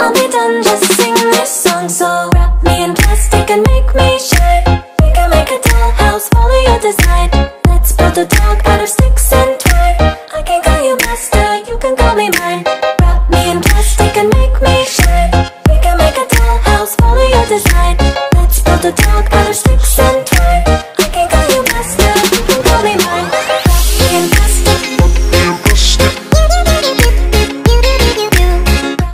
I'll be done, just sing this song. So wrap me in plastic and make me shine. We can make a dollhouse, follow your design. Let's build a dog out of sticks and twine. I can call you master, you can call me mine. Wrap me in plastic and make me shine. We can make a dollhouse, follow your design. Let's build a dog out of sticks and